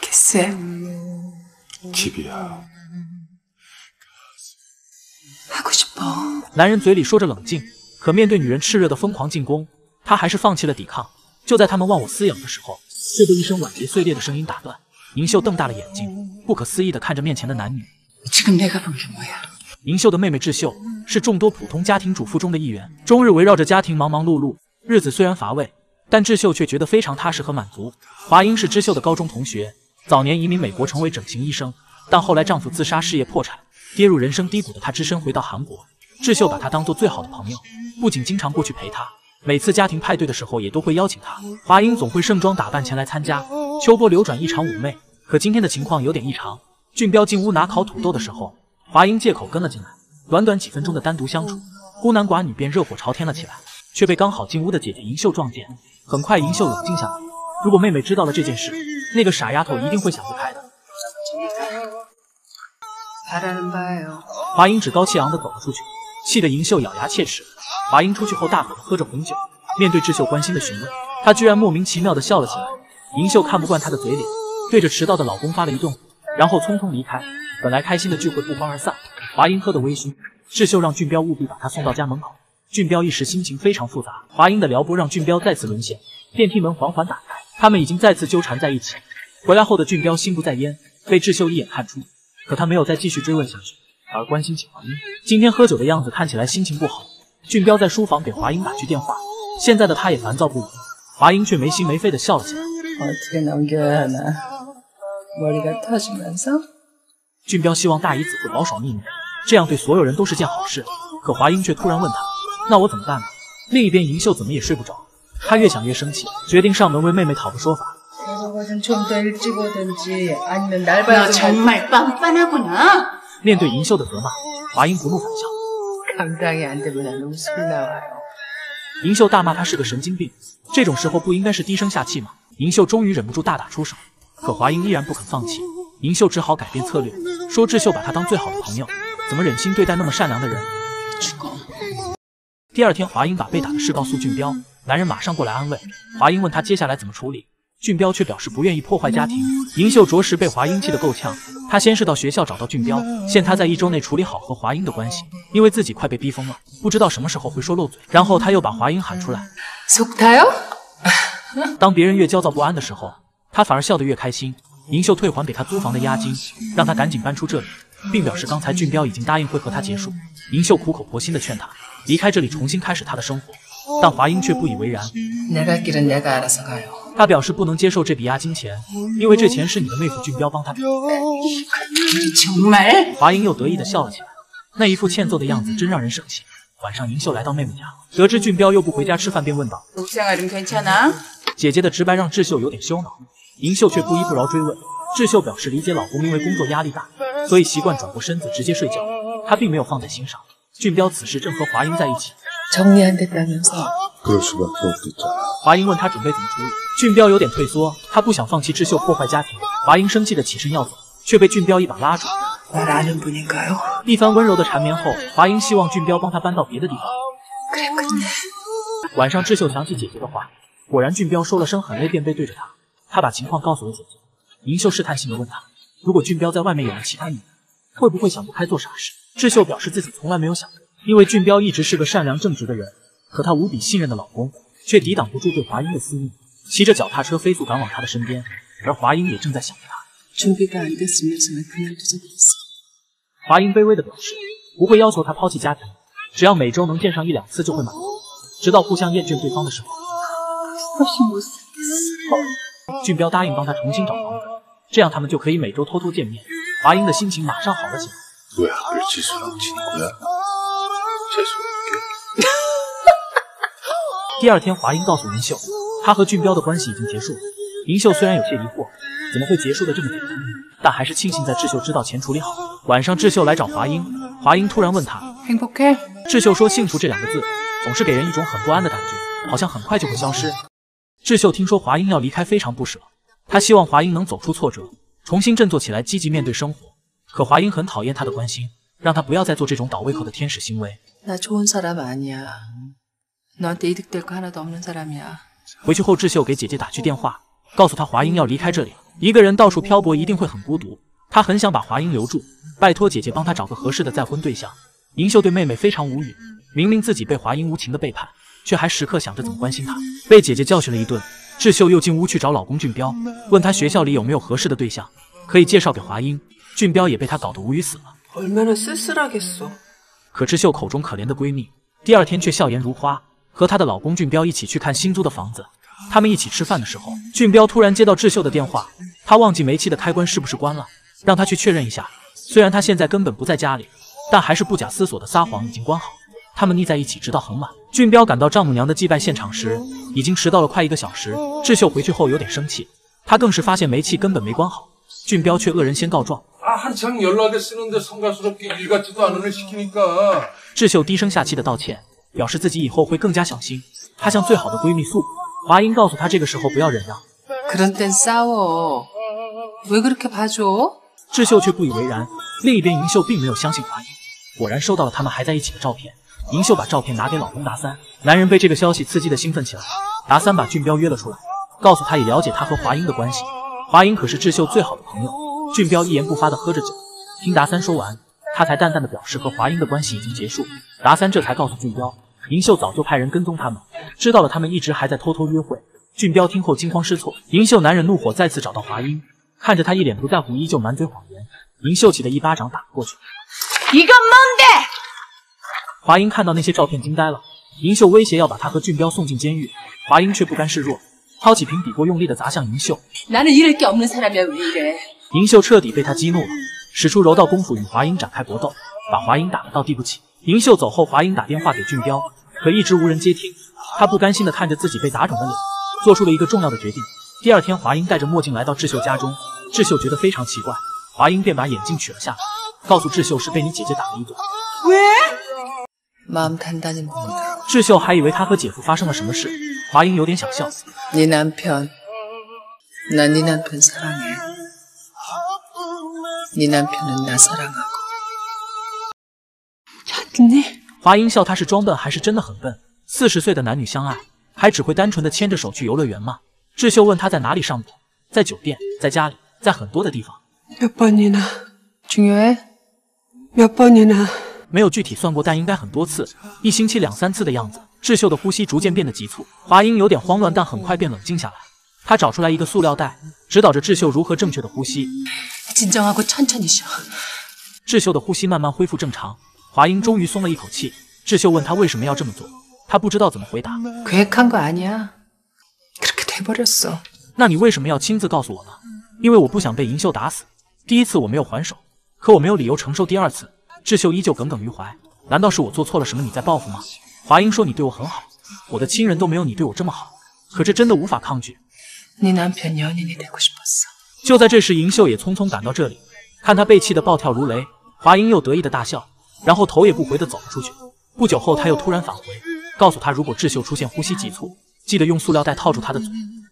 키스해. 집이야. 하고 싶어. 男人嘴里说着冷静，可面对女人炽热的疯狂进攻，他还是放弃了抵抗。就在他们忘我撕咬的时候，却被一声碗碟碎裂的声音打断。银秀瞪大了眼睛，不可思议地看着面前的男女。 지금 내가 본 게 뭐야? 银秀的妹妹智秀是众多普通家庭主妇中的一员，终日围绕着家庭忙忙碌碌，日子虽然乏味，但智秀却觉得非常踏实和满足。华英是智秀的高中同学， 早年移民美国成为整形医生，但后来丈夫自杀，事业破产，跌入人生低谷的她只身回到韩国。智秀把她当做最好的朋友，不仅经常过去陪她，每次家庭派对的时候也都会邀请她。华英总会盛装打扮前来参加，秋波流转异常妩媚。可今天的情况有点异常，俊彪进屋拿烤土豆的时候，华英借口跟了进来。短短几分钟的单独相处，孤男寡女便热火朝天了起来，却被刚好进屋的姐姐银秀撞见。很快，银秀冷静下来。如果妹妹知道了这件事，那个傻丫头一定会想不开的。华英趾高气昂地走了出去，气得银秀咬牙切齿。华英出去后大口地喝着红酒，面对智秀关心的询问，她居然莫名其妙地笑了起来。银秀看不惯她的嘴脸，对着迟到的老公发了一顿火，然后匆匆离开。本来开心的聚会不欢而散。华英喝得微醺，智秀让俊彪务必把她送到家门口。俊彪一时心情非常复杂，华英的撩拨让俊彪再次沦陷。电梯门缓缓打开，他们已经再次纠缠在一起。回来后的俊彪心不在焉被智秀一眼看出可他没有再继续追问下去。反而关心起华英今天喝酒的样子看起来心情不好。俊彪在书房给华英打去电话现在的他也烦躁不已。华英却没心没肺的笑了起来。俊彪希望大姨子会保守秘密这样对所有人都是件好事可华英却突然问他那我怎么办呢？另一边银秀怎么也睡不着？她越想越生气，决定上门为妹妹讨个说法。 그거는 좀 더 일찍 오든지 아니면 날 봐야 너 정말 빤빤하구나. 面对银秀的责骂，华英不怒反笑。 감당이 안 되면 난 웃음이 나와요. 银秀大骂他是个神经病，这种时候不应该是低声下气吗？银秀终于忍不住大打出手，可华英依然不肯放弃。银秀只好改变策略，说智秀把她当最好的朋友，怎么忍心对待那么善良的人？第二天，华英把被打的事告诉俊彪， 男人马上过来安慰华英问他接下来怎么处理。俊彪却表示不愿意破坏家庭银秀着实被华英气得够呛。她先是到学校找到俊彪限他在一周内处理好和华英的关系因为自己快被逼疯了不知道什么时候会说漏嘴然后他又把华英喊出来当别人越焦躁不安的时候她反而笑得越开心。银秀退还给他租房的押金让他赶紧搬出这里并表示刚才俊彪已经答应会和他结束。银秀苦口婆心的劝他离开这里重新开始他的生活但华英却不以为然。他表示不能接受这笔押金钱，因为这钱是你的妹夫俊彪帮他的。华英又得意的笑了起来，那一副欠揍的样子真让人生气。晚上，银秀来到妹妹家，得知俊彪又不回家吃饭，便问道。姐姐的直白让智秀有点羞恼。银秀却不依不饶追问。智秀表示理解老公因为工作压力大，所以习惯转过身子直接睡觉。她并没有放在心上，俊彪此时正和华英在一起。정리 안 됐다면서. 그럴 수밖에 없었잖아. 华英问他准备怎么处理，俊彪有点退缩，他不想放弃智秀破坏家庭。华英生气的起身要走，却被俊彪一把拉住。 날 아는 분인가요? 一番温柔的缠绵后，华英希望俊彪帮他搬到别的地方。 그랬군요. 晚上，智秀想起姐姐的话，果然俊彪收了声狠泪，便背对着她。他把情况告诉了姐姐。银秀试探性的问他，如果俊彪在外面有了其他女人，会不会想不开做傻事？智秀表示自己从来没有想过， 因为俊彪一直是个善良正直的人，可他无比信任的老公却抵挡不住对华英的思念，骑着脚踏车飞速赶往她的身边。而华英也正在想着他。华英卑微的表示，不会要求他抛弃家庭，只要每周能见上一两次就会满足，直到互相厌倦对方的时候。好，俊彪答应帮他重新找房子，这样他们就可以每周偷偷见面。华英的心情马上好了起来。第二天，华英告诉银秀，他和俊彪的关系已经结束了。银秀虽然有些疑惑，怎么会结束的这么简单，但还是庆幸在智秀知道前处理好。晚上，智秀来找华英，华英突然问他，智秀说：“幸福这两个字，总是给人一种很不安的感觉，好像很快就会消失。”智秀听说华英要离开，非常不舍。他希望华英能走出挫折，重新振作起来，积极面对生活。可华英很讨厌他的关心，让他不要再做这种倒胃口的天使行为。나 좋은 사람 아니야. 너한테 이득될 거 하나도 없는 사람이야. 回去后，智秀给姐姐打去电话， 告诉他华英要离开这里了，一个人到处漂泊一定会很孤独。他很想把华英留住，拜托姐姐帮他找个合适的再婚对象。银秀对妹妹非常无语，明明自己被华英无情的背叛，却还时刻想着怎么关心她。被姐姐教训了一顿，智秀又进屋去找老公俊彪，问他学校里有没有合适的对象，可以介绍给华英。俊彪也被他搞得无语死了。 可智秀口中可怜的闺蜜，第二天却笑颜如花，和她的老公俊彪一起去看新租的房子。他们一起吃饭的时候，俊彪突然接到智秀的电话，他忘记煤气的开关是不是关了，让他去确认一下。虽然他现在根本不在家里，但还是不假思索的撒谎已经关好。他们腻在一起直到很晚。俊彪赶到丈母娘的祭拜现场时，已经迟到了快一个小时。智秀回去后有点生气，她更是发现煤气根本没关好，俊彪却恶人先告状。 아, 한창 연락에 쓰는데 성가스럽게 일 같지도 않은 일 시키니까. 智秀低声下气的道歉，表示自己以后会更加小心。她向最好的闺蜜诉苦。华英告诉她，这个时候不要忍让。 그런 땐 싸워. 왜 그렇게 봐줘?智秀却不以为然。另一边，银秀并没有相信华英，果然收到了他们还在一起的照片。银秀把照片拿给老公达三，男人被这个消息刺激的兴奋起来。达三把俊彪约了出来，告诉他也了解他和华英的关系。 华英可是智秀最好的朋友，俊彪一言不发的喝着酒。听达三说完，他才淡淡的表示和华英的关系已经结束。达三这才告诉俊彪，银秀早就派人跟踪他们，知道了他们一直还在偷偷约会。俊彪听后惊慌失措，银秀难忍怒火再次找到华英。看着他一脸不在乎，依旧满嘴谎言，银秀气的一巴掌打了过去。一个 Monday。华英看到那些照片惊呆了，银秀威胁要把他和俊彪送进监狱，华英却不甘示弱。掏起平底锅用力的砸向银秀。银秀彻底被他激怒了，使出柔道功夫与华英展开搏斗，把华英打得倒地不起。银秀走后，华英打电话给俊彪，可一直无人接听。他不甘心的看着自己被打肿的脸，做出了一个重要的决定。第二天，华英戴着墨镜来到智秀家中，智秀觉得非常奇怪，华英便把眼镜取了下来，告诉智秀是被你姐姐打了一顿。智秀还以为她和姐夫发生了什么事。华英有点想笑。 네 남편. 난 네 남편 사랑해. 네 남편은 나 사랑하고. 찾네.华英笑他是装笨还是真的很笨？四十岁的男女相爱，还只会单纯的牵着手去游乐园吗？智秀问他在哪里上过，在酒店，在家里，在很多的地方， 몇 번이나?중요해?몇 번이나?没有具体算过，但应该很多次，一星期两三次的样子。 智秀的呼吸逐渐变得急促，华英有点慌乱，但很快便冷静下来。他找出来一个塑料袋，指导着智秀如何正确的呼吸。智秀的呼吸慢慢恢复正常，华英终于松了一口气。智秀问他为什么要这么做，他不知道怎么回答。那你为什么要亲自告诉我呢？因为我不想被银秀打死。第一次我没有还手，可我没有理由承受第二次。智秀依旧耿耿于怀，难道是我做错了什么？你在报复吗？华英说你对我很好我的亲人都没有你对我这么好可这真的无法抗拒就在这时银秀也匆匆赶到这里看她被气得暴跳如雷华英又得意的大笑然后头也不回的走了出去。不久后她又突然返回告诉她如果智秀出现呼吸急促记得用塑料袋套住她的嘴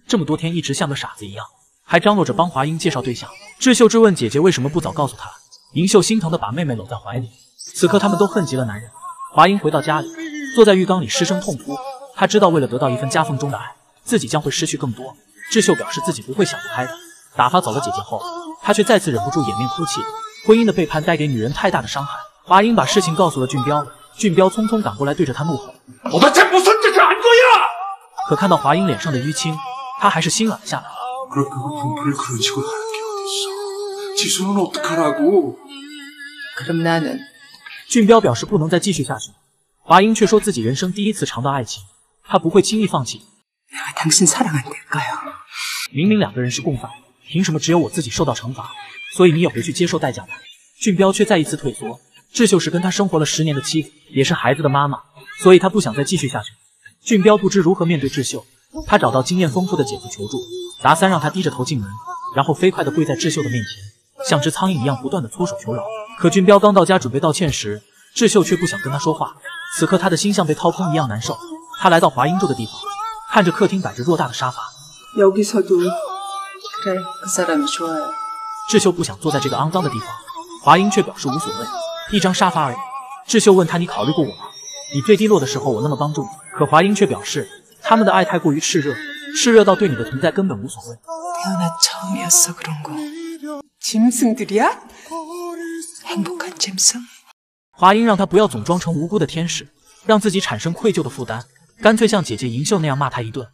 这么多天一直像个傻子一样还张罗着帮华英介绍对象。智秀质问姐姐为什么不早告诉她银秀心疼的把妹妹搂在怀里。此刻他们都恨极了男人。华英回到家里坐在浴缸里失声痛哭，他知道为了得到一份夹缝中的爱，自己将会失去更多。智秀表示自己不会想不开的。打发走了姐姐后，他却再次忍不住掩面哭泣。婚姻的背叛带给女人太大的伤害。华英把事情告诉了俊彪，俊彪匆匆赶过来，对着他怒吼：“我们这不算是犯罪吗？”可看到华英脸上的淤青，他还是心软了下来了。俊彪表示不能再继续下去。华英却说自己人生第一次尝到爱情她不会轻易放弃。明明两个人是共犯凭什么只有我自己受到惩罚？所以你也回去接受代价吧。俊彪却再一次退缩智秀是跟他生活了十年的妻子也是孩子的妈妈。所以他不想再继续下去。俊彪不知如何面对智秀他找到经验丰富的姐夫求助达三让他低着头进门然后飞快的跪在智秀的面前像只苍蝇一样不断的搓手求饶。可俊彪刚到家准备道歉时智秀却不想跟他说话此刻他的心像被掏空一样难受。他来到华英住的地方，看着客厅摆着偌大的沙发。智秀不想坐在这个肮脏的地方，华英却表示无所谓，一张沙发而已。智秀问他：“你考虑过我吗？你最低落的时候，我那么帮助你。”可华英却表示，他们的爱太过于炽热，炽热到对你的存在根本无所谓。华英让他不要总装成无辜的天使，让自己产生愧疚的负担，干脆像姐姐银秀那样骂他一顿。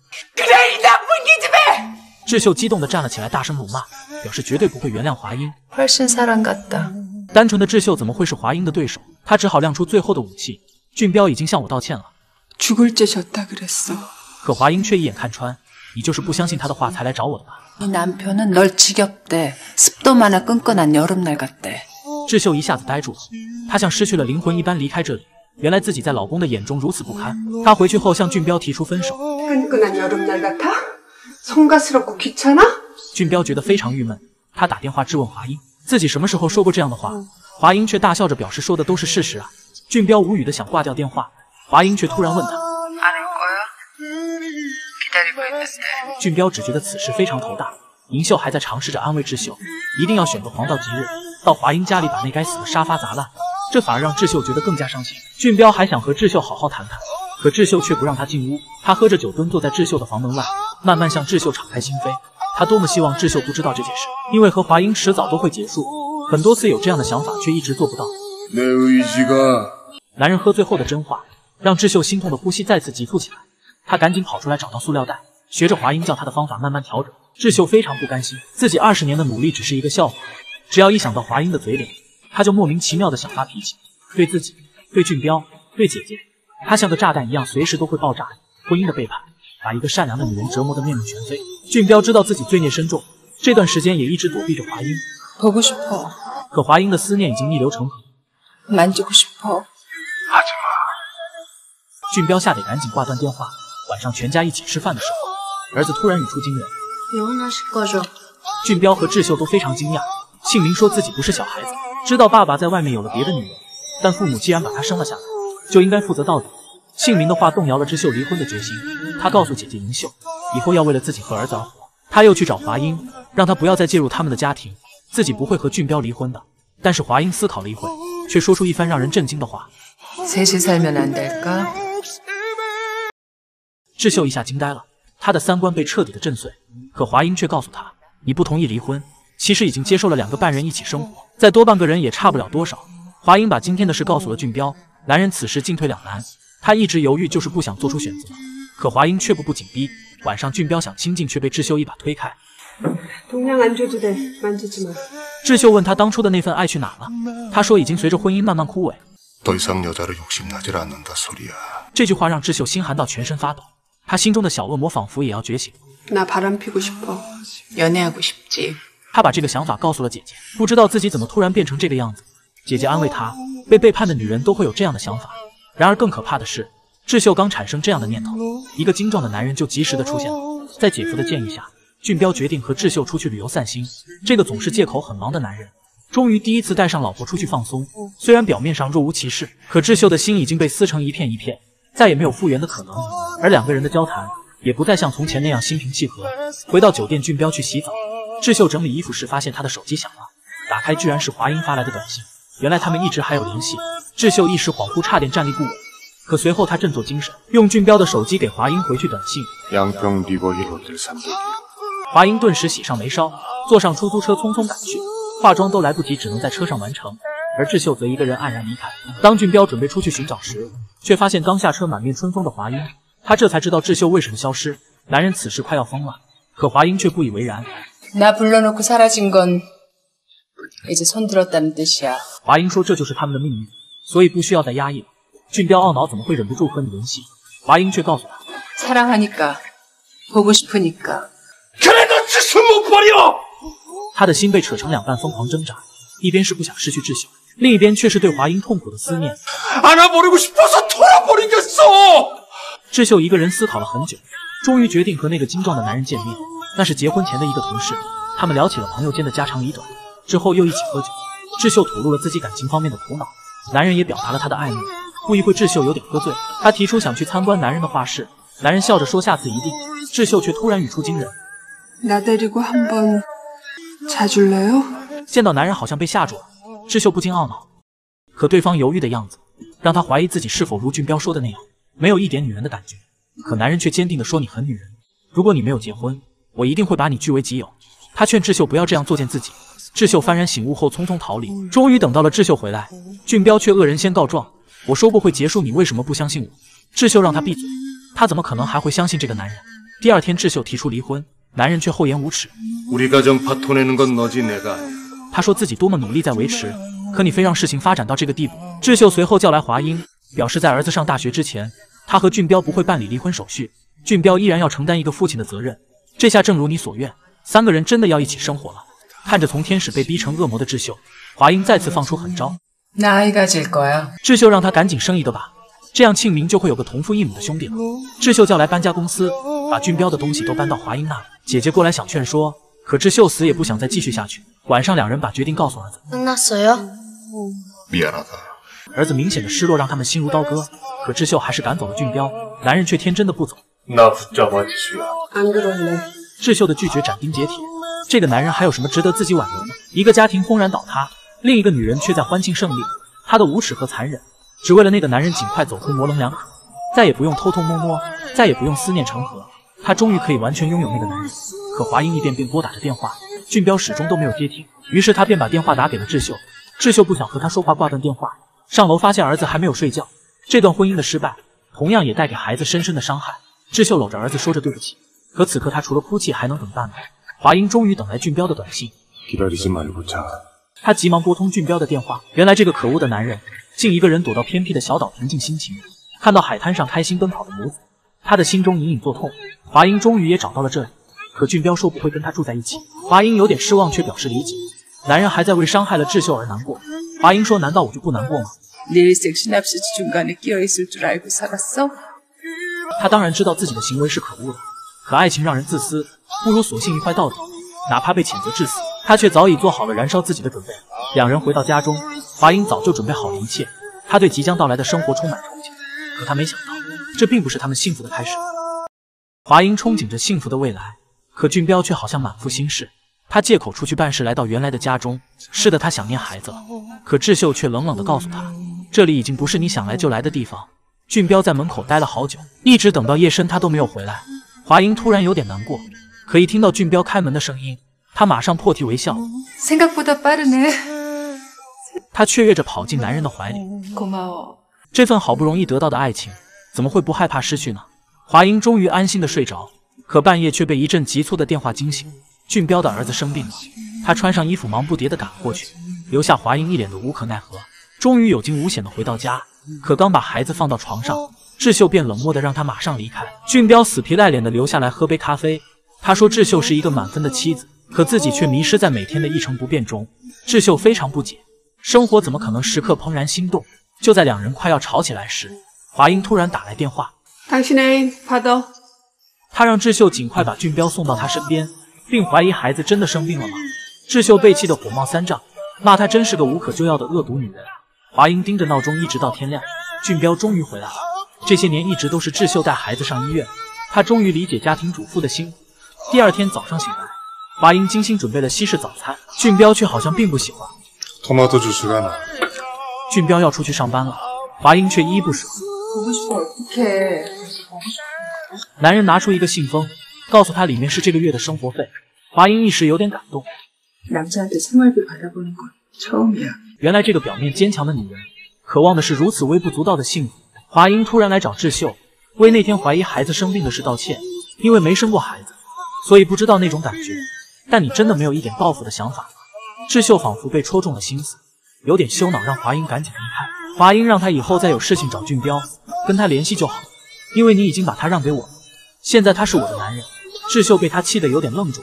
智秀激动地站了起来，大声辱骂，表示绝对不会原谅华英。单纯的智秀怎么会是华英的对手？他只好亮出最后的武器。俊彪已经向我道歉了。可华英却一眼看穿，你就是不相信他的话才来找我的吧？智秀一下子呆住了她像失去了灵魂一般离开这里。原来自己在老公的眼中如此不堪她回去后向俊彪提出分手。俊彪觉得非常郁闷他打电话质问华英自己什么时候说过这样的话？华英却大笑着表示说的都是事实啊。俊彪无语的想挂掉电话华英却突然问他俊彪只觉得此事非常头大银秀还在尝试着安慰智秀一定要选个黄道吉日到华英家里，把那该死的沙发砸烂。这反而让智秀觉得更加伤心。俊彪还想和智秀好好谈谈，可智秀却不让他进屋。他喝着酒蹲坐在智秀的房门外，慢慢向智秀敞开心扉。他多么希望智秀不知道这件事，因为和华英迟早都会结束。很多次有这样的想法，却一直做不到。男人喝醉后的真话让智秀心痛的呼吸再次急促起来。他赶紧跑出来找到塑料袋，学着华英教他的方法慢慢调整。智秀非常不甘心，自己二十年的努力只是一个笑话。只要一想到华英的嘴脸，他就莫名其妙的想发脾气，对自己，对俊彪，对姐姐，他像个炸弹一样，随时都会爆炸。婚姻的背叛，把一个善良的女人折磨得面目全非。俊彪知道自己罪孽深重，这段时间也一直躲避着华英。 보고 싶어. 可华英的思念已经逆流成河， 만지고 싶어. 俊彪吓得赶紧挂断电话。晚上全家一起吃饭的时候，儿子突然语出惊人。 영원하실 거죠? 俊彪和智秀都非常惊讶。 姓名说自己不是小孩子，知道爸爸在外面有了别的女人，但父母既然把他生了下来，就应该负责到底。姓名的话动摇了智秀离婚的决心，他告诉姐姐银秀，以后要为了自己和儿子而活。他又去找华英，让他不要再介入他们的家庭，自己不会和俊彪离婚的。但是华英思考了一会，却说出一番让人震惊的话。智秀一下惊呆了，他的三观被彻底的震碎。可华英却告诉他，你不同意离婚。其实已经接受了两个半人一起生活，再多半个人也差不了多少。华英把今天的事告诉了俊彪，男人此时进退两难，他一直犹豫就是不想做出选择。可华英却步步紧逼，晚上俊彪想亲近却被智秀一把推开。智秀问他当初的那份爱去哪了？他说已经随着婚姻慢慢枯萎。这句话让智秀心寒到全身发抖，他心中的小恶魔仿佛也要觉醒。他把这个想法告诉了姐姐不知道自己怎么突然变成这个样子。姐姐安慰他被背叛的女人都会有这样的想法。然而更可怕的是智秀刚产生这样的念头一个精壮的男人就及时的出现了。在姐夫的建议下俊彪决定和智秀出去旅游散心。这个总是借口很忙的男人终于第一次带上老婆出去放松。虽然表面上若无其事可智秀的心已经被撕成一片一片再也没有复原的可能而两个人的交谈也不再像从前那样心平气和。回到酒店俊彪去洗澡智秀整理衣服时发现她的手机响了打开居然是华英发来的短信原来他们一直还有联系。智秀一时恍惚差点站立不稳可随后他振作精神用俊彪的手机给华英回去短信。华英顿时喜上眉梢坐上出租车匆匆赶去化妆都来不及只能在车上完成。而智秀则一个人黯然离开。当俊彪准备出去寻找时却发现刚下车满面春风的华英他这才知道智秀为什么消失男人此时快要疯了可华英却不以为然 나 불러놓고 사라진 건 이제 손 들었다는 뜻이야. 华英说这就是他们的命运，所以不需要再压抑了。俊彪懊恼怎么会忍不住和你联系，华英却告诉他， 사랑하니까 보고 싶으니까. 그래도 짓을 못 버려! 他的心被扯成两半，疯狂挣扎，一边是不想失去智秀，另一边却是对华英痛苦的思念。 안아버리고 싶어서 돌아버리겠어! 智秀一个人思考了很久，终于决定和那个精壮的男人见面。 那是结婚前的一个同事，他们聊起了朋友间的家长里短，之后又一起喝酒。智秀吐露了自己感情方面的苦恼，男人也表达了他的爱慕。不一会，智秀有点喝醉，他提出想去参观男人的画室，男人笑着说下次一定。智秀却突然语出惊人， 나 데리고 한번 자줄래요? 见到男人好像被吓住了，智秀不禁懊恼。可对方犹豫的样子，让他怀疑自己是否如俊彪说的那样，没有一点女人的感觉。可男人却坚定地说：“你很女人。” 如果你没有结婚， 我一定会把你据为己有。他劝智秀不要这样作践自己。智秀幡然醒悟后匆匆逃离。终于等到了智秀回来俊彪却恶人先告状。我说过会结束你为什么不相信我？智秀让他闭嘴。他怎么可能还会相信这个男人？第二天智秀提出离婚男人却厚颜无耻。他说自己多么努力在维持可你非让事情发展到这个地步。智秀随后叫来华英表示在儿子上大学之前他和俊彪不会办理离婚手续。俊彪依然要承担一个父亲的责任。这下正如你所愿，三个人真的要一起生活了。看着从天使被逼成恶魔的智秀，华英再次放出狠招。智秀让他赶紧生一个吧，这样庆明就会有个同父异母的兄弟了。智秀叫来搬家公司，把俊彪的东西都搬到华英那里。姐姐过来想劝说，可智秀死也不想再继续下去。晚上两人把决定告诉儿子。儿子明显的失落让他们心如刀割，可智秀还是赶走了俊彪，男人却天真的不走。那叫我继续啊。安哥的人，智秀的拒绝斩钉截铁。这个男人还有什么值得自己挽留呢？一个家庭轰然倒塌，另一个女人却在欢庆胜利。她的无耻和残忍，只为了那个男人尽快走出模棱两可，再也不用偷偷摸摸，再也不用思念成河。她终于可以完全拥有那个男人。可华英一遍遍拨打着电话，俊彪始终都没有接听。于是他便把电话打给了智秀。智秀不想和他说话，挂断电话，上楼发现儿子还没有睡觉。这段婚姻的失败，同样也带给孩子深深的伤害。智秀搂着儿子说着对不起可此刻他除了哭泣还能怎么办呢？华英终于等来俊彪的短信。他急忙拨通俊彪的电话原来这个可恶的男人竟一个人躲到偏僻的小岛平静心情看到海滩上开心奔跑的母子他的心中隐隐作痛。华英终于也找到了这里可俊彪说不会跟他住在一起。华英有点失望却表示理解。男人还在为伤害了智秀而难过。华英说难道我就不难过吗？他当然知道自己的行为是可恶的，可爱情让人自私，不如索性一坏到底，哪怕被谴责致死。他却早已做好了燃烧自己的准备。两人回到家中，华英早就准备好了一切，他对即将到来的生活充满憧憬。可他没想到，这并不是他们幸福的开始。华英憧憬着幸福的未来，可俊彪却好像满腹心事。他借口出去办事，来到原来的家中。是的，他想念孩子了。可智秀却冷冷地告诉他，这里已经不是你想来就来的地方。俊彪在门口待了好久，一直等到夜深他都没有回来。华英突然有点难过，可一听到俊彪开门的声音，她马上破涕为笑。他雀跃着跑进男人的怀里。这份好不容易得到的爱情，怎么会不害怕失去呢？华英终于安心的睡着，可半夜却被一阵急促的电话惊醒。俊彪的儿子生病了，他穿上衣服忙不迭的赶了过去，留下华英一脸的无可奈何，终于有惊无险的回到家。可刚把孩子放到床上，智秀便冷漠的让他马上离开。俊彪死皮赖脸的留下来喝杯咖啡，他说智秀是一个满分的妻子，可自己却迷失在每天的一成不变中。智秀非常不解，生活怎么可能时刻怦然心动？就在两人快要吵起来时，华英突然打来电话。他让智秀尽快把俊彪送到他身边，并怀疑孩子真的生病了吗？智秀被气得火冒三丈，骂他真是个无可救药的恶毒女人。华英盯着闹钟，一直到天亮。俊彪终于回来了。这些年一直都是智秀带孩子上医院，他终于理解家庭主妇的辛苦。第二天早上醒来，华英精心准备了西式早餐，俊彪却好像并不喜欢。他妈都去吃饭了。俊彪要出去上班了，华英却依依不舍。男人拿出一个信封，告诉他里面是这个月的生活费。华英一时有点感动。原来这个表面坚强的女人，渴望的是如此微不足道的幸福。华英突然来找智秀，为那天怀疑孩子生病的事道歉。因为没生过孩子，所以不知道那种感觉。但你真的没有一点报复的想法？智秀仿佛被戳中了心思，有点羞恼，让华英赶紧离开。华英让他以后再有事情找俊彪，跟他联系就好。因为你已经把他让给我了，现在他是我的男人。智秀被他气得有点愣住。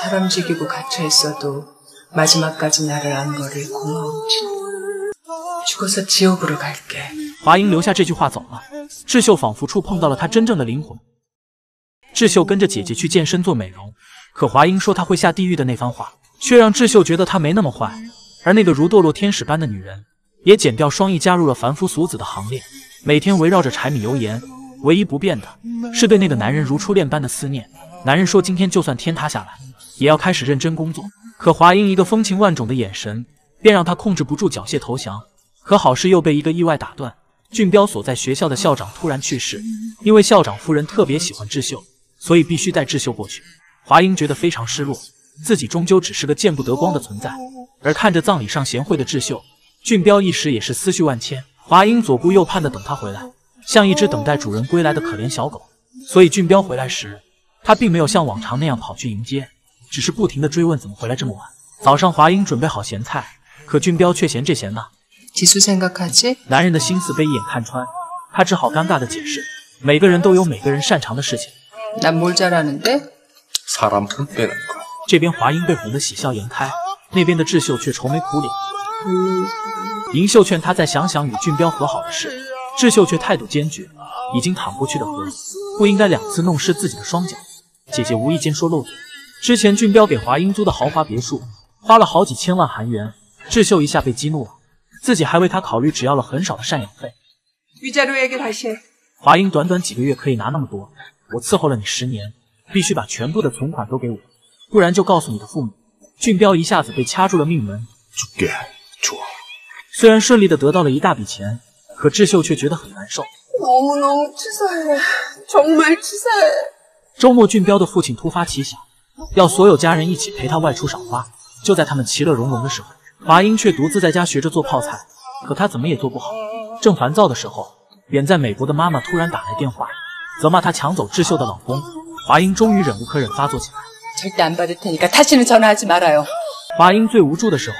사람 죽이고 갇혀 있어도 마지막까지 나를 안 버릴 고마운 친. 죽어서 지옥으로 갈게.华英留下这句话走了，智秀仿佛触碰到了他真正的灵魂。智秀跟着姐姐去健身做美容，可华英说她会下地狱的那番话，却让智秀觉得她没那么坏。而那个如堕落天使般的女人，也剪掉双翼，加入了凡夫俗子的行列，每天围绕着柴米油盐，唯一不变的是对那个男人如初恋般的思念。男人说今天就算天塌下来， 也要开始认真工作。可华英一个风情万种的眼神，便让他控制不住缴械投降。可好事又被一个意外打断。俊彪所在学校的校长突然去世，因为校长夫人特别喜欢智秀，所以必须带智秀过去。华英觉得非常失落，自己终究只是个见不得光的存在。而看着葬礼上贤惠的智秀，俊彪一时也是思绪万千。华英左顾右盼的等他回来，像一只等待主人归来的可怜小狗。所以俊彪回来时，他并没有像往常那样跑去迎接，只是不停的追问，怎么回来这么晚？早上华英准备好咸菜，可俊彪却嫌这咸呢。男人的心思被一眼看穿，他只好尴尬的解释，每个人都有每个人擅长的事情。这边华英被哄得喜笑颜开，那边的智秀却愁眉苦脸。银秀劝他再想想与俊彪和好的事，智秀却态度坚决，已经淌过去的河，不应该两次弄湿自己的双脚。姐姐无意间说漏嘴。之前俊彪给华英租的豪华别墅，花了好几千万韩元。智秀一下被激怒了，自己还为他考虑，只要了很少的赡养费。华英短短几个月可以拿那么多，我伺候了你十年，必须把全部的存款都给我，不然就告诉你的父母。俊彪一下子被掐住了命门。虽然顺利的得到了一大笔钱，可智秀却觉得很难受。能不能吃饭？求买吃饭。周末，俊彪的父亲突发奇想。要所有家人一起陪他外出赏花就在他们其乐融融的时候。华英却独自在家学着做泡菜可她怎么也做不好。正烦躁的时候远在美国的妈妈突然打来电话责骂她抢走智秀的老公。华英终于忍无可忍发作起来。华英最无助的时候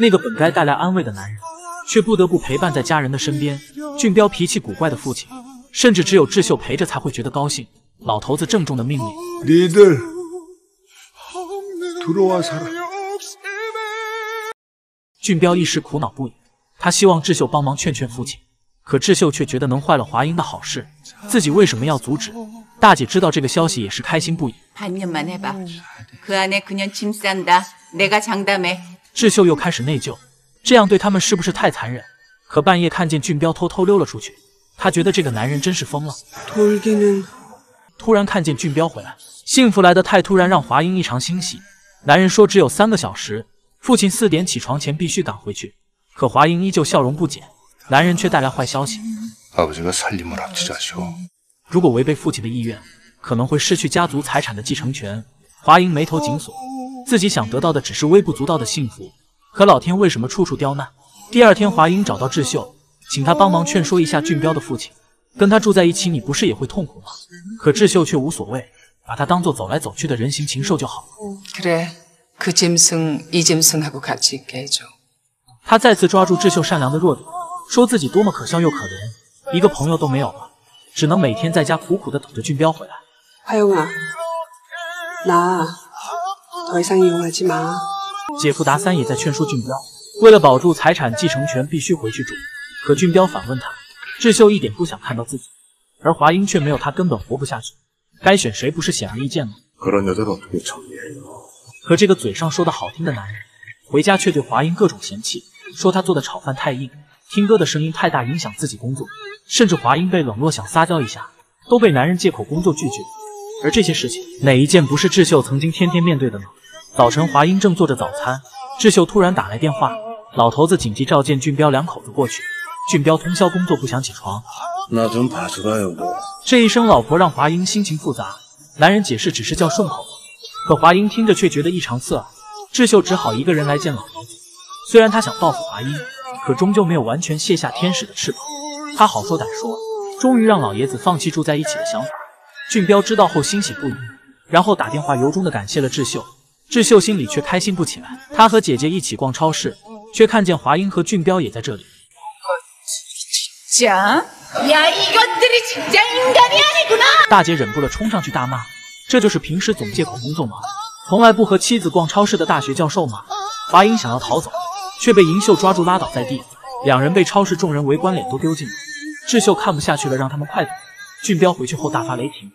那个本该带来安慰的男人却不得不陪伴在家人的身边俊彪脾气古怪的父亲甚至只有智秀陪着才会觉得高兴。老头子郑重的命令。你的俊彪一时苦恼不已他希望智秀帮忙劝劝父亲可智秀却觉得能坏了华英的好事自己为什么要阻止？大姐知道这个消息也是开心不已。智秀又开始内疚这样对他们是不是太残忍？可半夜看见俊彪偷偷溜了出去她觉得这个男人真是疯了。突然看见俊彪回来幸福来的太突然让华英异常欣喜。男人说只有三个小时父亲四点起床前必须赶回去可华英依旧笑容不减男人却带来坏消息。如果违背父亲的意愿可能会失去家族财产的继承权华英眉头紧锁自己想得到的只是微不足道的幸福可老天为什么处处刁难？第二天华英找到智秀请他帮忙劝说一下俊彪的父亲跟他住在一起你不是也会痛苦吗？可智秀却无所谓把他当做走来走去的人形禽兽就好了。 그래, 그 짐승, 이 짐승하고 같이 있게 해줘. 他再次抓住智秀善良的弱点，说自己多么可笑又可怜，一个朋友都没有了，只能每天在家苦苦的等着俊彪回来。 화영아, 나 더 이상 이용하지 마. 姐夫达三也在劝说俊彪，为了保住财产继承权，必须回去住。可俊彪反问他，智秀一点不想看到自己，而华英却没有他根本活不下去。 该选谁不是显而易见吗？可这个嘴上说的好听的男人，回家却对华英各种嫌弃，说他做的炒饭太硬，听歌的声音太大影响自己工作，甚至华英被冷落想撒娇一下，都被男人借口工作拒绝。而这些事情，哪一件不是智秀曾经天天面对的呢？早晨，华英正做着早餐，智秀突然打来电话，老头子紧急召见俊彪两口子过去。俊彪通宵工作不想起床。这一声老婆让华英心情复杂男人解释只是叫顺口可华英听着却觉得异常刺耳智秀只好一个人来见老爷子虽然他想报复华英可终究没有完全卸下天使的翅膀他好说歹说终于让老爷子放弃住在一起的想法俊彪知道后欣喜不已然后打电话由衷的感谢了智秀。智秀心里却开心不起来他和姐姐一起逛超市却看见华英和俊彪也在这里。大姐忍不了，冲上去大骂：“这就是平时总借口工作忙，从来不和妻子逛超市的大学教授吗？”华英想要逃走，却被银秀抓住，拉倒在地。两人被超市众人围观，脸都丢尽了。智秀看不下去了，让他们快走。俊彪回去后大发雷霆。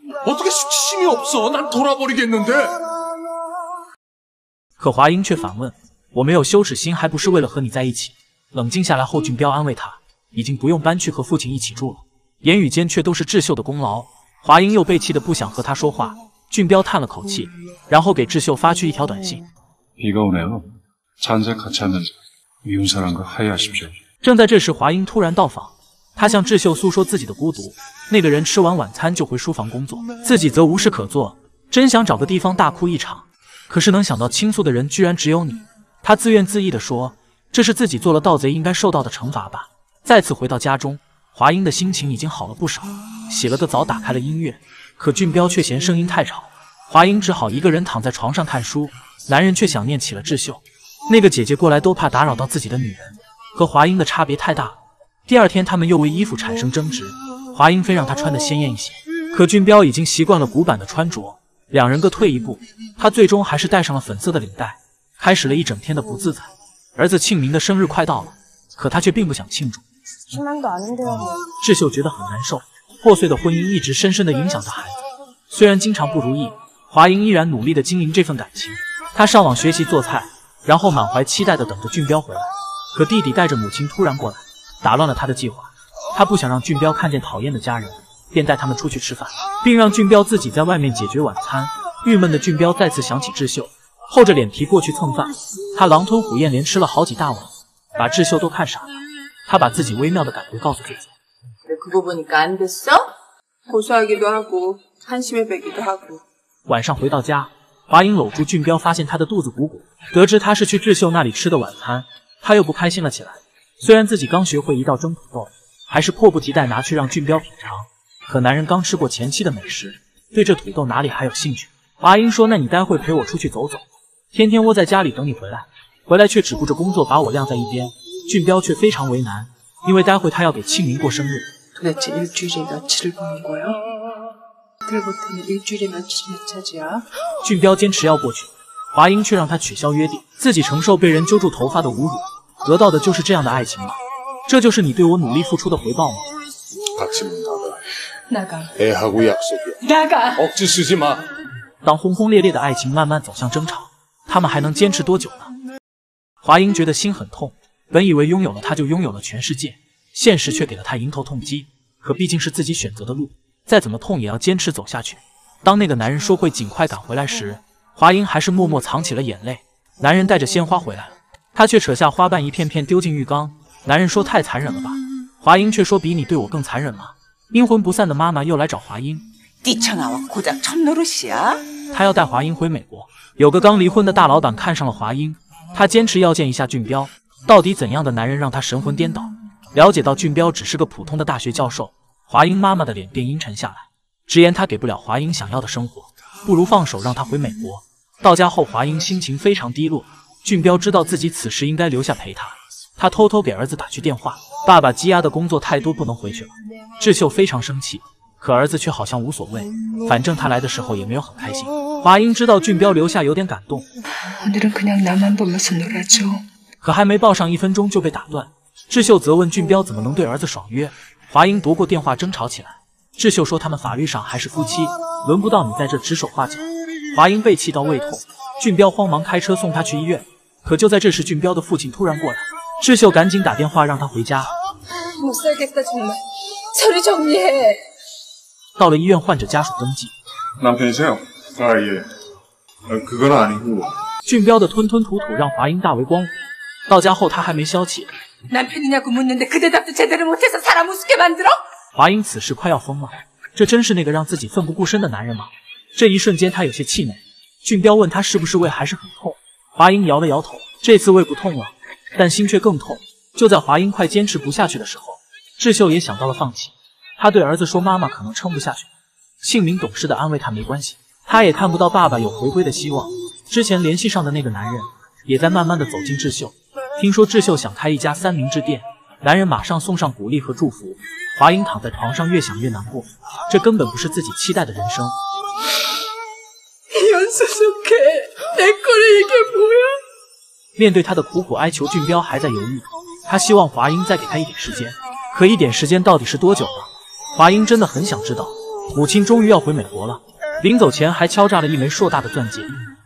可华英却反问：“我没有羞耻心，还不是为了和你在一起？”冷静下来后，俊彪安慰他：“已经不用搬去和父亲一起住了。”言语间却都是智秀的功劳。华英又被气得不想和他说话。俊彪叹了口气，然后给智秀发去一条短信。正在这时，华英突然到访。他向智秀诉说自己的孤独。那个人吃完晚餐就回书房工作，自己则无事可做。真想找个地方大哭一场，可是能想到倾诉的人居然只有你。他自怨自艾地说：「这是自己做了盗贼应该受到的惩罚吧？」再次回到家中，华英的心情已经好了不少。洗了个澡，打开了音乐。可俊彪却嫌声音太吵，华英只好一个人躺在床上看书。男人却想念起了智秀，那个姐姐过来都怕打扰到自己的女人，和华英的差别太大了。第二天，他们又为衣服产生争执，华英非让他穿的鲜艳一些，可俊彪已经习惯了古板的穿着。两人各退一步，他最终还是戴上了粉色的领带，开始了一整天的不自在。儿子庆明的生日快到了，可他却并不想庆祝。智秀觉得很难受，破碎的婚姻一直深深的影响着孩子。虽然经常不如意，华英依然努力的经营这份感情。她上网学习做菜，然后满怀期待的等着俊彪回来。可弟弟带着母亲突然过来，打乱了他的计划。他不想让俊彪看见讨厌的家人。便带他们出去吃饭，并让俊彪自己在外面解决晚餐。郁闷的俊彪再次想起智秀，厚着脸皮过去蹭饭。他狼吞虎咽，连吃了好几大碗，把智秀都看傻了。他把自己微妙的感觉告诉自己。晚上回到家，华英搂住俊彪，发现他的肚子鼓鼓。得知他是去智秀那里吃的晚餐，他又不开心了起来。虽然自己刚学会一道蒸土豆，还是迫不及待拿去让俊彪品尝。可男人刚吃过前妻的美食，对这土豆哪里还有兴趣？华英说：“那你待会陪我出去走走，天天窝在家里等你回来，回来却只顾着工作，把我晾在一边。”俊彪却非常为难，因为待会他要给庆明过生日。俊彪坚持要过去，华英却让他取消约定，自己承受被人揪住头发的侮辱，得到的就是这样的爱情吗？这就是你对我努力付出的回报吗？当轰轰烈烈的爱情慢慢走向争吵，他们还能坚持多久呢？华英觉得心很痛，本以为拥有了他就拥有了全世界，现实却给了他迎头痛击。可毕竟是自己选择的路，再怎么痛也要坚持走下去。当那个男人说会尽快赶回来时，华英还是默默藏起了眼泪。男人带着鲜花回来了，他却扯下花瓣一片片丢进浴缸。男人说太残忍了吧？华英却说比你对我更残忍吗？阴魂不散的妈妈又来找华英，他要带华英回美国。有个刚离婚的大老板看上了华英，他坚持要见一下俊彪。到底怎样的男人让他神魂颠倒？了解到俊彪只是个普通的大学教授，华英妈妈的脸便阴沉下来，直言他给不了华英想要的生活，不如放手让他回美国。到家后，华英心情非常低落。俊彪知道自己此时应该留下陪他，他偷偷给儿子打去电话。爸爸积压的工作太多，不能回去了。智秀非常生气，可儿子却好像无所谓，反正他来的时候也没有很开心。华英知道俊彪留下有点感动，可还没抱上一分钟就被打断。智秀责问俊彪怎么能对儿子爽约，华英夺过电话争吵起来。智秀说他们法律上还是夫妻，轮不到你在这指手画脚。华英被气到胃痛，俊彪慌忙开车送他去医院。可就在这时，俊彪的父亲突然过来。智秀赶紧打电话让他回家。到了医院，患者家属登记。俊彪的吞吞吐吐让华英大为光火。到家后，他还没消气。华英此时快要疯了，这真是那个让自己奋不顾身的男人吗？这一瞬间，他有些气馁。俊彪问他是不是胃还是很痛，华英摇了摇头，这次胃不痛了。但心却更痛。就在华英快坚持不下去的时候，智秀也想到了放弃。他对儿子说：“妈妈可能撑不下去。”姓名懂事的安慰他：“没关系。”他也看不到爸爸有回归的希望。之前联系上的那个男人也在慢慢的走进智秀。听说智秀想开一家三明治店，男人马上送上鼓励和祝福。华英躺在床上越想越难过，这根本不是自己期待的人生。面对他的苦苦哀求，俊彪还在犹豫。他希望华英再给他一点时间，可一点时间到底是多久呢？华英真的很想知道。母亲终于要回美国了，临走前还敲诈了一枚硕大的钻戒。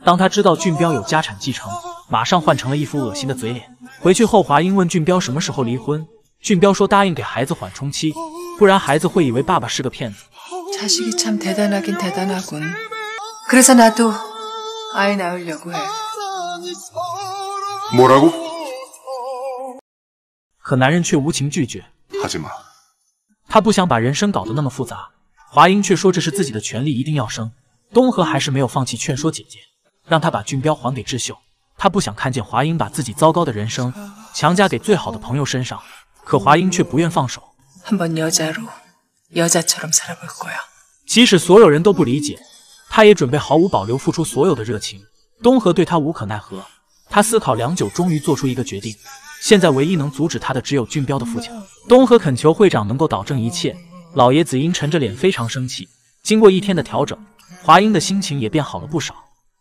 当他知道俊彪有家产继承，马上换成了一副恶心的嘴脸。回去后，华英问俊彪什么时候离婚，俊彪说答应给孩子缓冲期，不然孩子会以为爸爸是个骗子。자식이참대단하긴대단하군그래서나도아이낳으려고해 뭐라고? 可男人却无情拒绝。하지마. 他不想把人生搞得那么复杂。华英却说这是自己的权利，一定要生。东河还是没有放弃劝说姐姐，让她把俊彪还给智秀。 他不想看见华英把自己糟糕的人生强加给最好的朋友身上，可华英却不愿放手。即使所有人都不理解，他也准备毫无保留付出所有的热情。东河对他无可奈何，他思考良久，终于做出一个决定。现在唯一能阻止他的只有俊彪的父亲。东河恳求会长能够导正一切。老爷子阴沉着脸，非常生气。经过一天的调整，华英的心情也变好了不少。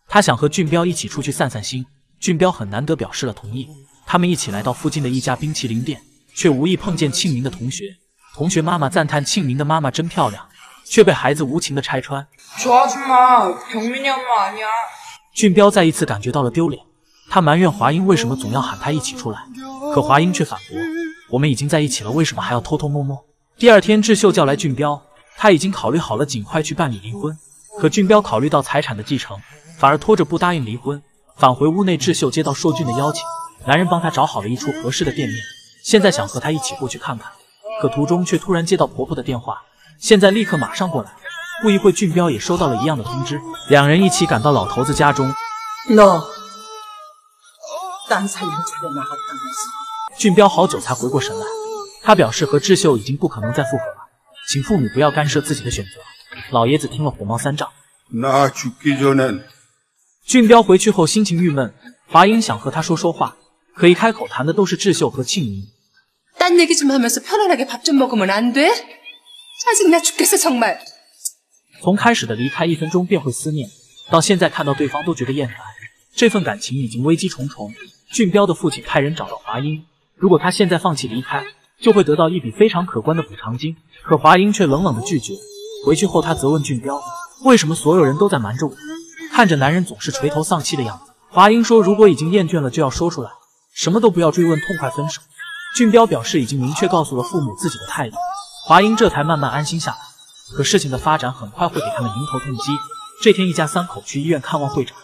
他想和俊彪一起出去散散心。俊彪很难得表示了同意。他们一起来到附近的一家冰淇淋店，却无意碰见庆明的同学。同学妈妈赞叹庆明的妈妈真漂亮，却被孩子无情的拆穿。저아줌마경민이엄마아니야俊彪再一次感觉到了丢脸。他埋怨华英为什么总要喊他一起出来，可华英却反驳：“我们已经在一起了，为什么还要偷偷摸摸？”第二天，智秀叫来俊彪，他已经考虑好了，尽快去办理离婚。可俊彪考虑到财产的继承，反而拖着不答应离婚。 返回屋内，智秀接到硕俊的邀请。男人帮她找好了一处合适的店面，现在想和她一起过去看看。可途中却突然接到婆婆的电话，现在立刻马上过来。不一会，俊彪也收到了一样的通知，两人一起赶到老头子家中。俊彪好久才回过神来，他表示和智秀已经不可能再复合了，请父母不要干涉自己的选择。老爷子听了火冒三丈。나 죽기 전엔 俊彪回去后心情郁闷，华英想和他说说话，可一开口谈的都是智秀和庆明。 딴 얘기 좀 하면서 편안하게 밥 좀 먹으면 안 돼? 짜증나 죽겠어 정말 从开始的离开一分钟便会思念，到现在看到对方都觉得厌烦，这份感情已经危机重重。俊彪的父亲派人找到华英，如果他现在放弃离开，就会得到一笔非常可观的补偿金。可华英却冷冷的拒绝。回去后，他责问俊彪，为什么所有人都在瞒着我？ 看着男人总是垂头丧气的样子，华英说，如果已经厌倦了，就要说出来，什么都不要追问，痛快分手。俊彪表示已经明确告诉了父母自己的态度，华英这才慢慢安心下来。可事情的发展很快会给他们迎头痛击。这天，一家三口去医院看望会长，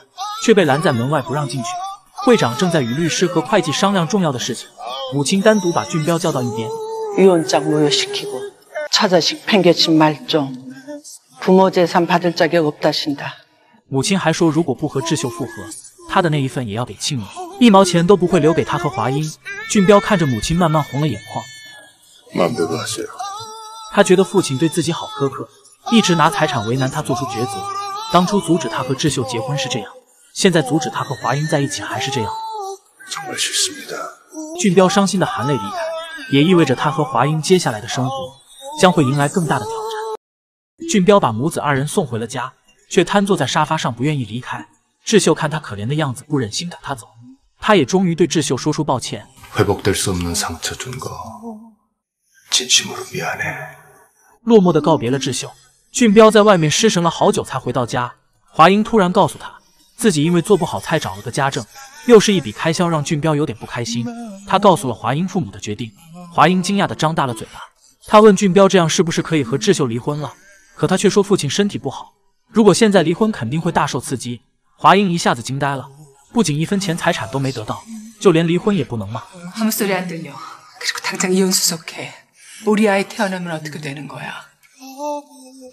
却被拦在门外不让进去。会长正在与律师和会计商量重要的事情，母亲单独把俊彪叫到一边。 유언장 모여시키고 처자식 팽개친 말종 부모 재산 받을 자격 없다신다 母亲还说，如果不和智秀复合，她的那一份也要给庆儿。一毛钱都不会留给他和华英。俊彪看着母亲慢慢红了眼眶。他觉得父亲对自己好苛刻，一直拿财产为难他做出抉择。当初阻止他和智秀结婚是这样，现在阻止他和华英在一起还是这样。俊彪伤心的含泪离开，也意味着他和华英接下来的生活将会迎来更大的挑战。俊彪把母子二人送回了家。却瘫坐在沙发上不愿意离开。智秀看他可怜的样子不忍心赶他走。他也终于对智秀说出抱歉。落寞的告别了智秀。俊彪在外面失神了好久才回到家。华英突然告诉他自己因为做不好菜找了个家政又是一笔开销让俊彪有点不开心。他告诉了华英父母的决定华英惊讶的张大了嘴巴。他问俊彪这样是不是可以和智秀离婚了？可他却说父亲身体不好如果现在离婚肯定会大受刺激。华英一下子惊呆了，不仅一分钱财产都没得到，就连离婚也不能吗？ 아무 소리 안 들려 그리고 당장 이혼 수속해 우리 아이 태어나면 어떻게 되는 거야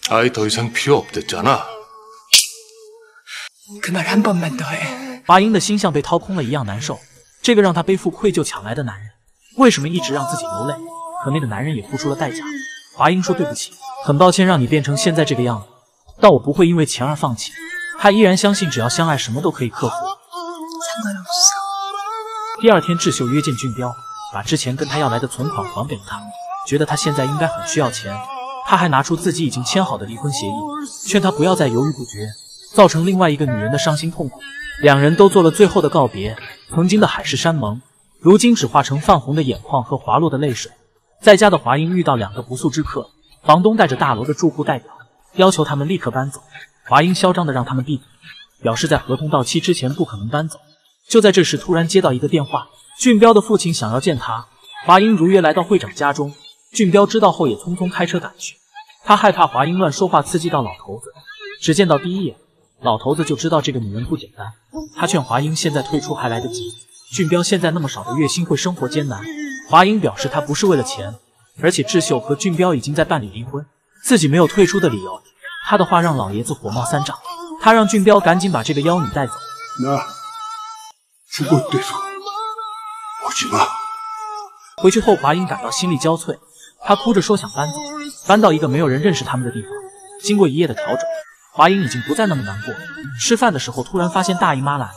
아이 더 이상 필요 없댔잖아. 그 말 한 번만 더 해. 华英的心像被掏空了一样难受，这个让她背负愧疚抢来的男人，为什么一直让自己流泪？可那个男人也付出了代价。华英说对不起，很抱歉让你变成现在这个样子， ”但我不会因为钱而放弃，他依然相信只要相爱什么都可以克服。第二天，智秀约见俊彪，把之前跟他要来的存款还给了他，觉得他现在应该很需要钱。他还拿出自己已经签好的离婚协议，劝他不要再犹豫不决，造成另外一个女人的伤心痛苦。两人都做了最后的告别，曾经的海誓山盟，如今只化成泛红的眼眶和滑落的泪水。在家的华英遇到两个不速之客，房东带着大楼的住户代表。要求他们立刻搬走。华英嚣张的让他们闭嘴，表示在合同到期之前不可能搬走。就在这时，突然接到一个电话，俊彪的父亲想要见他。华英如约来到会长家中，俊彪知道后也匆匆开车赶去。他害怕华英乱说话刺激到老头子，只见到第一眼，老头子就知道这个女人不简单。他劝华英现在退出还来得及。俊彪现在那么少的月薪会生活艰难，华英表示他不是为了钱，而且智秀和俊彪已经在办理离婚，自己没有退出的理由。他的话让老爷子火冒三丈，他让俊彪赶紧把这个妖女带走。那如果对方，我去吧。回去后，华英感到心力交瘁，她哭着说想搬走，搬到一个没有人认识他们的地方。经过一夜的调整，华英已经不再那么难过。吃饭的时候，突然发现大姨妈来了，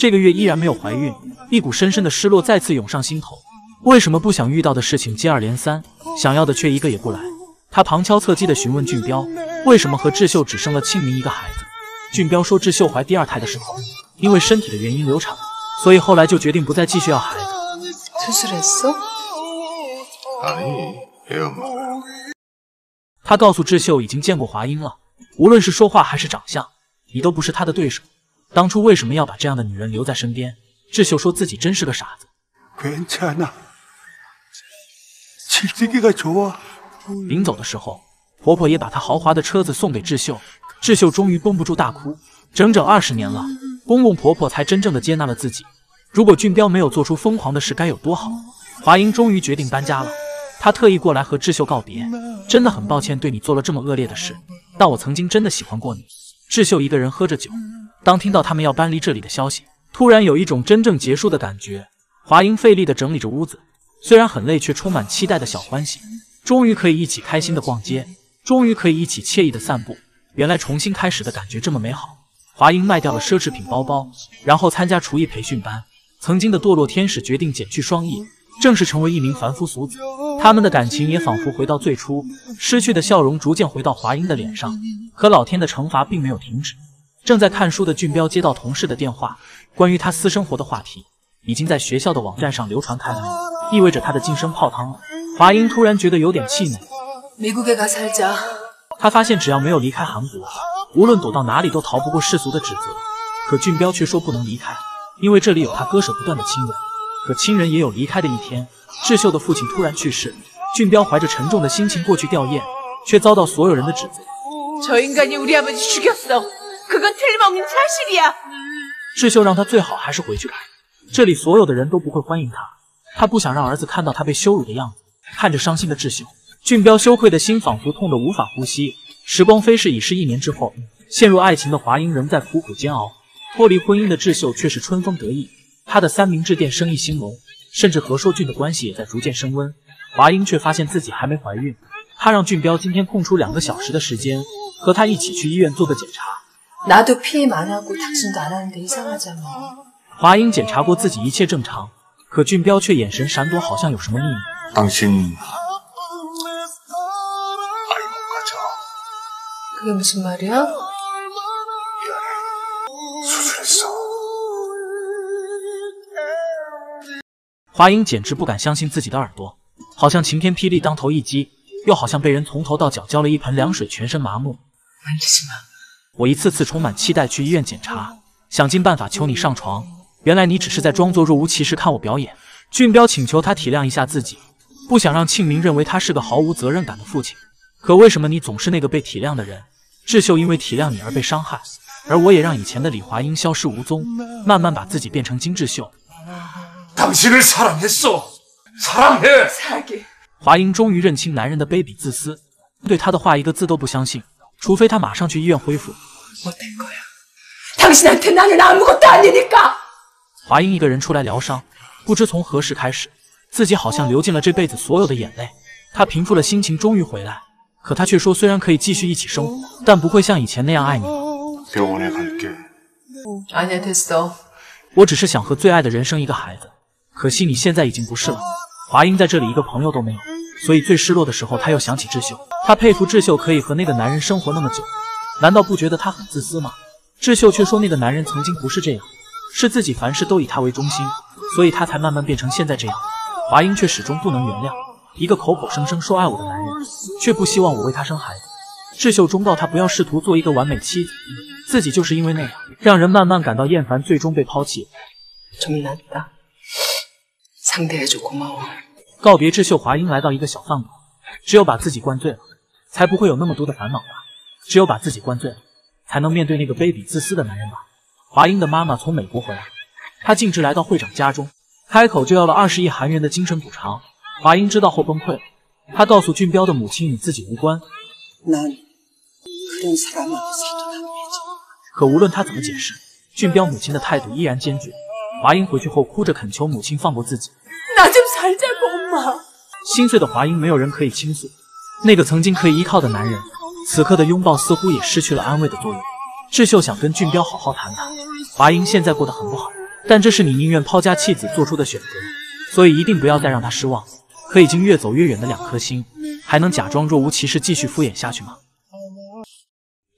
这个月依然没有怀孕，一股深深的失落再次涌上心头。为什么不想遇到的事情接二连三，想要的却一个也不来？他旁敲侧击地询问俊彪，为什么和智秀只生了庆明一个孩子？俊彪说，智秀怀第二胎的时候，因为身体的原因流产了，所以后来就决定不再继续要孩子。 수술했어? 아니, 애 엄마가. 他告诉智秀已经见过华英了，无论是说话还是长相，你都不是他的对手。当初为什么要把这样的女人留在身边？智秀说自己真是个傻子。 괜찮아. 칠지기가 좋아. 临走的时候，婆婆也把她豪华的车子送给智秀，智秀终于绷不住大哭。整整二十年了，公公婆婆才真正的接纳了自己。如果俊彪没有做出疯狂的事，该有多好！华英终于决定搬家了，她特意过来和智秀告别。真的很抱歉对你做了这么恶劣的事，但我曾经真的喜欢过你。智秀一个人喝着酒，当听到他们要搬离这里的消息，突然有一种真正结束的感觉。华英费力地整理着屋子，虽然很累，却充满期待的小欢喜。终于可以一起开心的逛街，终于可以一起惬意的散步。原来重新开始的感觉这么美好。华英卖掉了奢侈品包包，然后参加厨艺培训班。曾经的堕落天使决定减去双翼，正式成为一名凡夫俗子。他们的感情也仿佛回到最初，失去的笑容逐渐回到华英的脸上。可老天的惩罚并没有停止。正在看书的俊彪接到同事的电话，关于他私生活的话题已经在学校的网站上流传开来意味着他的晋升泡汤了。华英突然觉得有点气馁。他发现只要没有离开韩国无论躲到哪里都逃不过世俗的指责。可俊彪却说不能离开因为这里有他割舍不断的亲人。可亲人也有离开的一天智秀的父亲突然去世俊彪怀着沉重的心情过去吊唁却遭到所有人的指责。智秀让他最好还是回去吧这里所有的人都不会欢迎他。他不想让儿子看到他被羞辱的样子。看着伤心的智秀，俊彪羞愧的心仿佛痛得无法呼吸。时光飞逝已是一年之后，陷入爱情的华英仍在苦苦煎熬，脱离婚姻的智秀却是春风得意。他的三明治店生意兴隆，甚至和硕俊的关系也在逐渐升温。华英却发现自己还没怀孕。他让俊彪今天空出两个小时的时间，和他一起去医院做个检查。 나도 피임 안 하고 당신도 안 하는데 이상하잖아. 华英检查过自己一切正常，可俊彪却眼神闪躲，好像有什么秘密。 당신 아이 못 가져. 그게 무슨 말이야? 수술했어. 华英简直不敢相信自己的耳朵，好像晴天霹雳当头一击，又好像被人从头到脚浇了一盆凉水，全身麻木。 만지지 마. 我一次次充满期待去医院检查，想尽办法求你上床。 原来你只是在装作若无其事看我表演。俊彪请求他体谅一下自己不想让庆明认为他是个毫无责任感的父亲。可为什么你总是那个被体谅的人？智秀因为体谅你而被伤害而我也让以前的李华英消失无踪慢慢把自己变成金智秀。华英终于认清男人的卑鄙自私对他的话一个字都不相信。除非他马上去医院恢复。我的哥呀。他们现在他娘的拿木棍打你你搞？华英一个人出来疗伤不知从何时开始自己好像流尽了这辈子所有的眼泪她平复了心情终于回来可她却说虽然可以继续一起生活但不会像以前那样爱你。了我只是想和最爱的人生一个孩子可惜你现在已经不是了。华英在这里一个朋友都没有所以最失落的时候她又想起智秀她佩服智秀可以和那个男人生活那么久。难道不觉得她很自私吗？智秀却说那个男人曾经不是这样。是自己凡事都以他为中心，所以他才慢慢变成现在这样。华英却始终不能原谅，一个口口声声说爱我的男人，却不希望我为他生孩子。智秀忠告他不要试图做一个完美妻子，自己就是因为那样，让人慢慢感到厌烦，最终被抛弃。告别智秀，华英来到一个小饭馆，只有把自己灌醉了，才不会有那么多的烦恼吧。只有把自己灌醉了，才能面对那个卑鄙自私的男人吧。华英的妈妈从美国回来她径直来到会长家中开口就要了二十亿韩元的精神补偿。华英知道后崩溃了她告诉俊彪的母亲与自己无关。可无论她怎么解释俊彪母亲的态度依然坚决。华英回去后哭着恳求母亲放过自己那就参加公吧心碎的华英没有人可以倾诉那个曾经可以依靠的男人此刻的拥抱似乎也失去了安慰的作用。智秀想跟俊彪好好谈谈，华英现在过得很不好，但这是你宁愿抛家弃子做出的选择，所以一定不要再让他失望。可已经越走越远的两颗心，还能假装若无其事继续敷衍下去吗？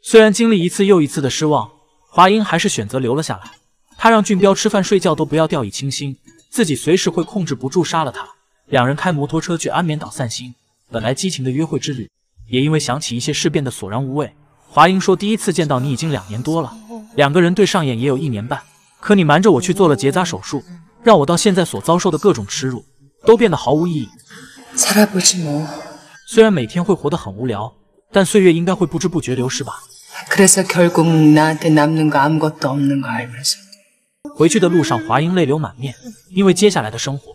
虽然经历一次又一次的失望，华英还是选择留了下来。她让俊彪吃饭睡觉都不要掉以轻心，自己随时会控制不住杀了他。两人开摩托车去安眠岛散心。本来激情的约会之旅，也因为想起一些事变得索然无味。华英说第一次见到你已经两年多了两个人对上眼也有一年半。可你瞒着我去做了结扎手术让我到现在所遭受的各种耻辱都变得毫无意义。虽然每天会活得很无聊但岁月应该会不知不觉流逝吧。回去的路上华英泪流满面因为接下来的生活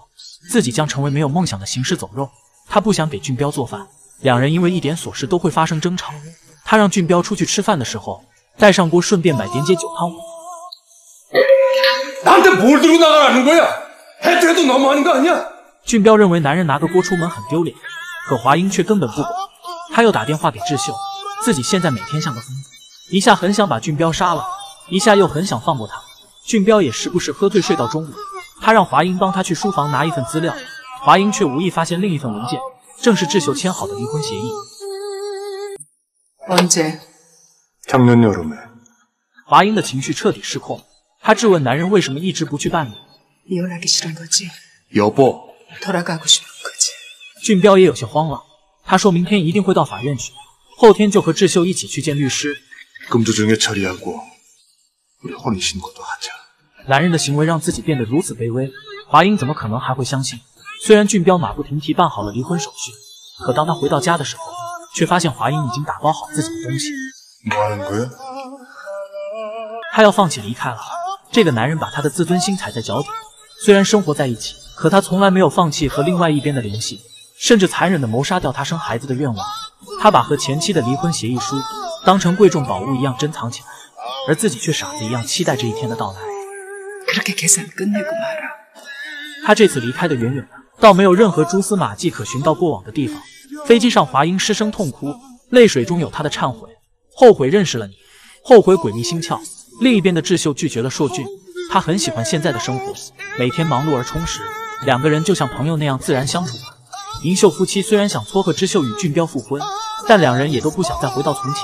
自己将成为没有梦想的行尸走肉她不想给俊彪做饭两人因为一点琐事都会发生争吵。他让俊彪出去吃饭的时候，带上锅顺便买点解酒汤。俊彪认为男人拿个锅出门很丢脸，可华英却根本不管。他又打电话给智秀，自己现在每天像个疯子，一下很想把俊彪杀了，一下又很想放过他。俊彪也时不时喝醉睡到中午，他让华英帮他去书房拿一份资料。华英却无意发现另一份文件，正是智秀签好的离婚协议。 언제? 작년 여름에 华英的情绪彻底失控，她质问男人为什么一直不去办理。 이혼하기 싫은 거지? 여보 돌아가고 싶은 거지? 俊彪也有些慌了，他说明天一定会到法院去，后天就和智秀一起去见律师。 금주중에 처리하고 우리 혼인신고도 하자 男人的行为让自己变得如此卑微，华英怎么可能还会相信？虽然俊彪马不停蹄办好了离婚手续，可当他回到家的时候， 却发现华英已经打包好自己的东西。他要放弃离开了。这个男人把他的自尊心踩在脚底，虽然生活在一起，可他从来没有放弃和另外一边的联系，甚至残忍的谋杀掉他生孩子的愿望。他把和前妻的离婚协议书当成贵重宝物一样珍藏起来，而自己却傻子一样期待这一天的到来。他这次离开的远远的，倒没有任何蛛丝马迹可寻到过往的地方。飞机上，华英失声痛哭，泪水中有她的忏悔，后悔认识了你，后悔鬼迷心窍。另一边的智秀拒绝了硕俊，他很喜欢现在的生活，每天忙碌而充实，两个人就像朋友那样自然相处吧。银秀夫妻虽然想撮合智秀与俊彪复婚，但两人也都不想再回到从前。